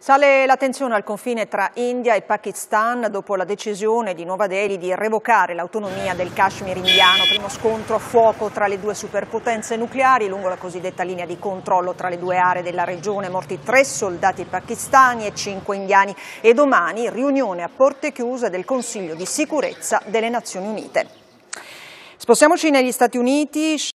Sale la tensione al confine tra India e Pakistan dopo la decisione di Nuova Delhi di revocare l'autonomia del Kashmir indiano. Primo scontro a fuoco tra le due superpotenze nucleari lungo la cosiddetta linea di controllo tra le due aree della regione. Morti tre soldati pakistani e cinque indiani. E domani riunione a porte chiuse del Consiglio di sicurezza delle Nazioni Unite. Spostiamoci negli Stati Uniti.